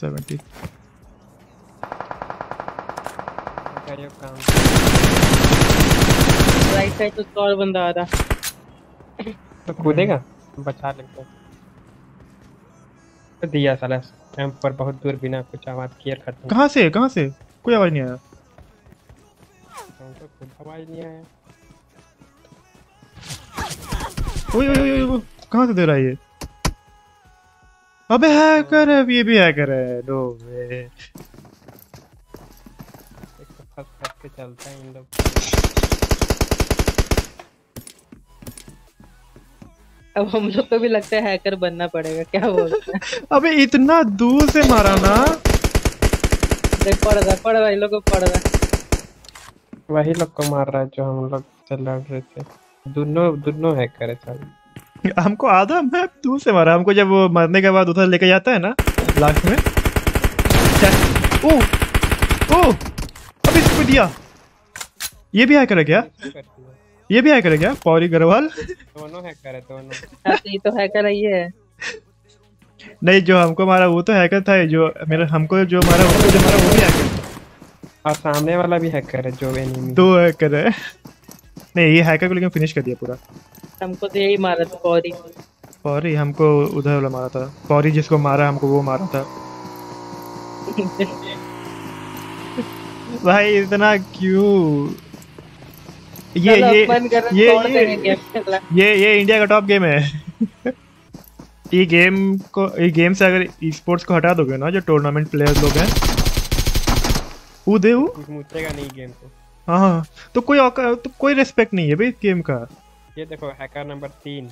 70 करियो काम right side तो और बंदा आ रहा तो कूदेगा? बचा लेते हैं। तो दिया साला कैंप पर बहुत दूर बिना कुछ आवाज़ किए खत्म कहाँ से? कहाँ से? कोई आवाज़ नहीं आया। खुद आवाज़ नहीं आया। ओए ओए ओए, कहाँ से दे रहा है ये? अबे हैकर है ये भी हैकर है। नो वे एक तो फंस फंस के चलता है इन लोग। अब हम लोग को भी लगता है हैकर बनना पड़ेगा क्या बोलते हैं? अबे इतना दूर से मारा ना। देख पड़ रहा पड़ रहा इन लोग को पड़ रहा वही लोग को मार रहा है जो हम लोग चल रहे थे। दोनों दोनों हैकर है साले हमको आधा मैप दूर से मारा। हमको जब वो मरने के बाद उधर लेके जाता है ना लास्ट में। ओ! ओ! अबे इसको दिया। ये भी हैकर है क्या? ये भी हैकर है क्या? पौरी गरवाल? दोनों हैकर है दोनों। हाँ, तो ये तो हैकर ही है नहीं जो हमको मारा वो तो हैकर था जो मेरा हमको जो मारा उसको जो मारा वो भी हैकर और सामने वाला भी हैकर है जो एनिमी दो हैकर है। नहीं ये हैकर को लेकिन फिनिश कर दिया पूरा। हमको तो यही मारा था पौरी। पौरी हमको उधर वाला मारा था। पौरी जिसको मारा हमको वो मारा था। भाई इतना क्यों? ये ये ये ये ये ये इंडिया का टॉप गेम है। ये गेम को ये गेम से अगर स्पोर्ट्स को हटा दोगे ना जो टूर्नामेंट प्लेयर्स लोग हैं वो दे वो नहीं गेम को। हाँ हाँ। तो कोई तो कोई रेस्पेक्ट नहीं है भाई इस गेम का। ये देखो हैकर नंबर तीन।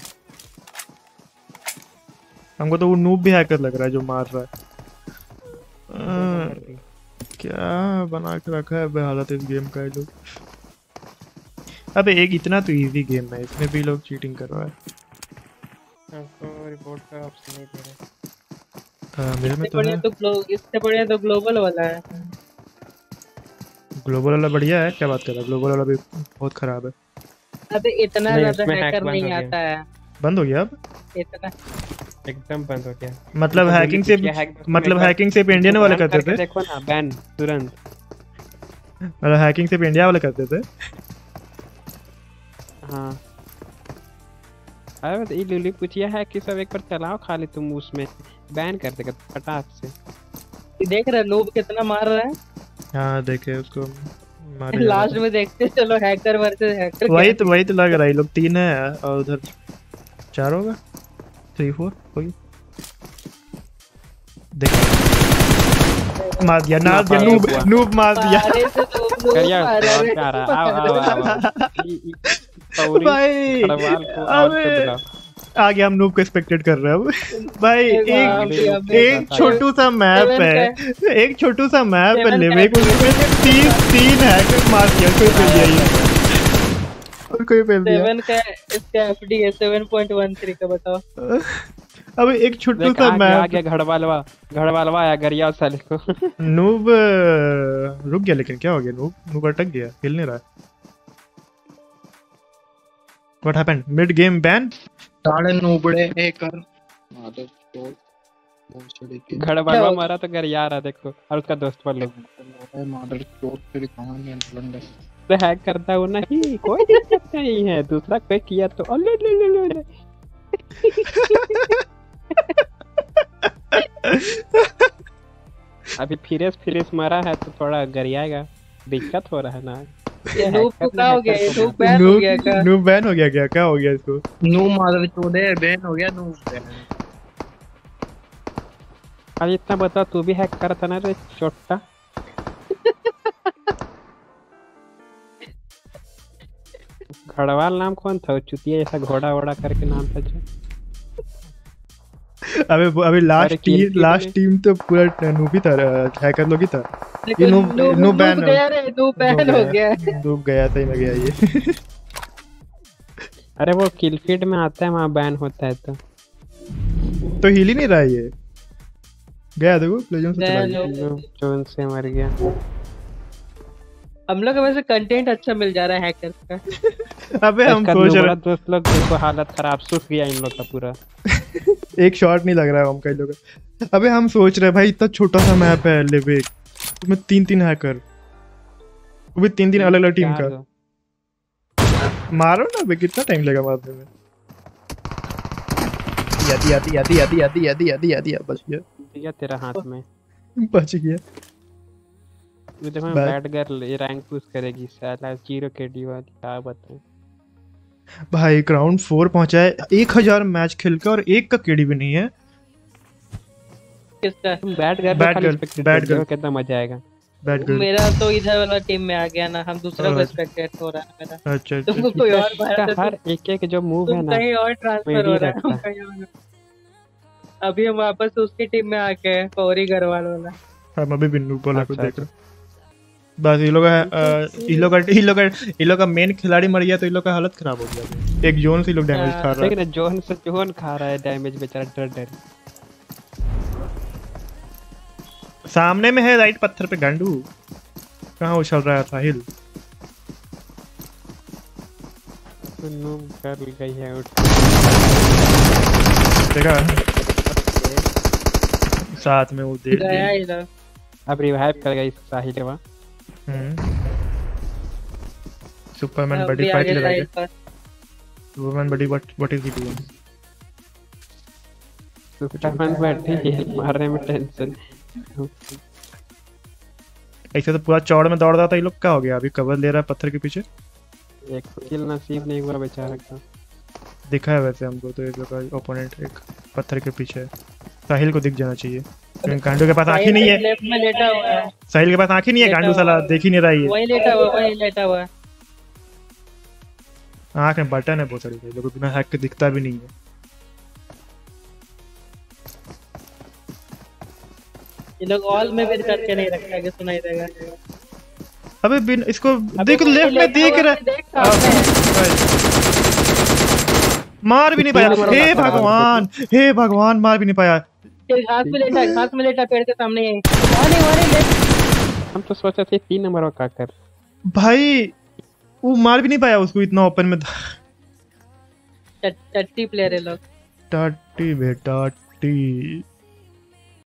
हमको तो वो नूब भी हैकर लग रहा है जो मार रहा है। अ, क्या बना के रखा है बे हालत इस गेम का ये लोग। अबे एक इतना तो इजी गेम है इसमें भी लोग चीटिंग कर रहा है। हमको रिपोर्ट का ऑप्शन नहीं दे रहा। हाँ, मेरे में तो है। तो ग्लो- इससे बढ़िया तो ग्लोबल वाला है। ग्लोबल वाला बढ़िया है क्या बात कर रहा है? ग्लोबल वाला भी बहुत खराब है। अबे इतना ज़्यादा हैकर बंद नहीं हो गया। आता है। बंद हो गया अब? इतना। एकदम बंद हो गया। मतलब तो हैकिंग से मतलब हैकिंग सिर्फ़ इंडियन वाले बैन करते थे देखो ना बैन तुरंत। मतलब हैकिंग सिर्फ़ इंडिया वाले करते थे हाँ। अरे ये लुली पूछिया है कि सब एक बार चलाओ खाली तुम उसमें। बैन कर देगा फटाक से। ये देख रहे नूब कितना मार रहा है। हाँ देखे उसको। लास्ट में देखते चलो हैकर वर्सेस हैकर वही तो वही तो लग रहा है लोग तीन है और उधर चार होगा? थ्री फोर होगी देख। मार दिया मार दिया नूब नूब मार दिया। तो नूब करिया। क्या रहा पौरी भाई अबे। बुलाओ आगे हम नूब को एक्सपेक्टेड कर रहे हैं भाई एक एक छोटू सा मैप है एक छोटू सा मैप है सेवन लेवे को का- उसमें तीन तीन हैकर मार दिया कोई फेल दिया ये और कोई फेल दिया सेवन का इसका एफडी है 7.13 का बताओ अब एक छोटू सा गया आ गया घड़वालवा घड़वालवा आया गरिया साले को नूब रुक गया लेकिन क्या हो गया नूब नूब अटक गया हिल नहीं रहा what happened mid game ban साढ़े नूबड़े एकर मादर चोद भोसड़ी के घड़वालवा मारा तो गरिया रहा देखो और उसका दोस्त वाले मादर चोद तेरी कहानी है तो हैक करता हूँ नहीं कोई दिक्कत नहीं है दूसरा कोई किया तो अले ले ले ले ले अभी फिरेस फिरेस मरा है तो थोड़ा गरियाएगा दिक्कत हो रहा है ना। ये नूब को क्या हो गया नूब बैन हो गया क्या नूब नूब बैन हो गया क्या क्या हो गया इसको नू मादर चोद बैन हो गया नू अभी इतना बता तू भी हैक करता ना रे छोटा घड़वाल नाम कौन था चुतिया जैसा घोड़ा वोड़ा करके नाम था जो अबे अभी लास्ट टीम लास्ट टीम तो पूरा नूब ही था हैकर लोग ही था। ये नूब- नूब- नूब बैन हो- गया रे नूब बैन हो गया। नूब गया सही में गया ये। अरे वो किल फ़ीड में आता है वहाँ बैन होता है तो। तो हिल ही नहीं रहा ये। गया देखो प्लेजन से चला गया। हो जोन से मर गया। हम लोग वैसे कंटेंट अच्छा मिल जा रहा है हैकर का। अबे हम सोच रहे दोस्त लोग देखो हालत खराब सूख गया इन लोग का पूरा। एक शॉट नहीं लग रहा है हम कई लोग अबे हम सोच रहे भाई इतना छोटा सा मैप है लेवेक उसमें तीन तीन हैकर वो भी तीन तीन अलग अलग टीम का मारो ना कितना टाइम लगा मारने में दिया दिया दिया दिया दिया दिया दिया दिया बच गया दिया तेरा हाथ में बच गया ये देखो बैट- गर्ल ये रैंक पुश करेगी साला ज़ीरो केडी वाली क्या बताएँ भाई ग्राउंड फोर पहुँचा है। एक हज़ार मैच खेल के और एक का केडी भी नहीं है। Bat girl bat girl, bat girl. कितना मज़ा आएगा। मेरा तो इधर वाला टीम में आ गया ना हम दूसरा को हाँ। स्पेक्टेट हो रहा है मेरा। अच्छा तुमको अच्छा। कोई और है, हर एक एक जो मूव है ना कहीं और ट्रांसफ़र हो रहा है अभी हम वापस उसकी टीम में आके हैं, पौरी गढ़वाल वाला। हम अभी बिन्नू को अच्छा, देख रहे बस ये लोग ये लोग ये लोग का लोग का मेन खिलाड़ी मर गया तो ये लोग का हालत खराब हो गया। एक जोन से लोग डैमेज हाँ, खा रहा लेकिन है। जोन से जोन खा रहा है डैमेज बेचारा डर डर। सामने में है राइट पत्थर पे गांडू। कहाँ उछल रहा है साहिल? नो कर गई है उठ। देखा? साथ में वो दे। अब रिवाइव कर गई साहिल वा सुपरमैन बड़ी फाइट आगे ले है सुपरमैन बड़ी what what is he doing Superman बैठे ही मारने में टेंशन ऐसे तो पूरा चौड़ में दौड़ रहा था ये लोग क्या हो गया? अभी कवर ले रहा है पत्थर के पीछे? एक किल नसीब नहीं हुआ बेचारा का। दिखा है वैसे हमको तो एक ओपोनेंट एक पत्थर के पीछे। है साहिल को दिख जाना चाहिए। गांडू के पास आँख ही नहीं है। लेफ़्ट में लेटा हुआ है। साहिल के पास आँख ही नहीं है गांडू साला देख ही नहीं रहा है ये। वही लेटा हुआ वही लेटा हुआ है। आँख में बटन है बहुत सारी को बिना हैक के दिखता भी नहीं है। ये लोग ऑल में भी करके नहीं रखा कि सुनाई देगा। अबे बिन इसको देख लेफ़्ट में देख रहा है, देख है। मार भी नहीं पाया। हे। भगवान हे भगवान मार भी नहीं पाया। घास में लेटा घास में लेटा पेड़ के सामने ही वानी वानी हम तो सोचे थे तीन नंबर का कर। भाई वो मार भी नहीं पाया उसको इतना ओपन में था। टट्टी प्लेयर है लोग। टट्टी बेटा टी